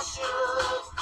shoes.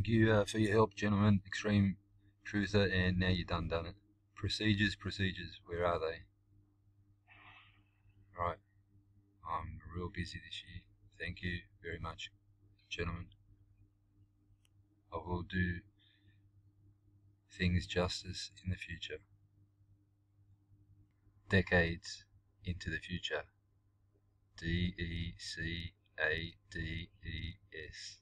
Thank you uh, for your help, gentlemen. Extreme Truther, and now you're done, done it. Procedures, procedures, where are they? Right. I'm real busy this year. Thank you very much, gentlemen. I will do things justice in the future. Decades into the future. D E C A D E S.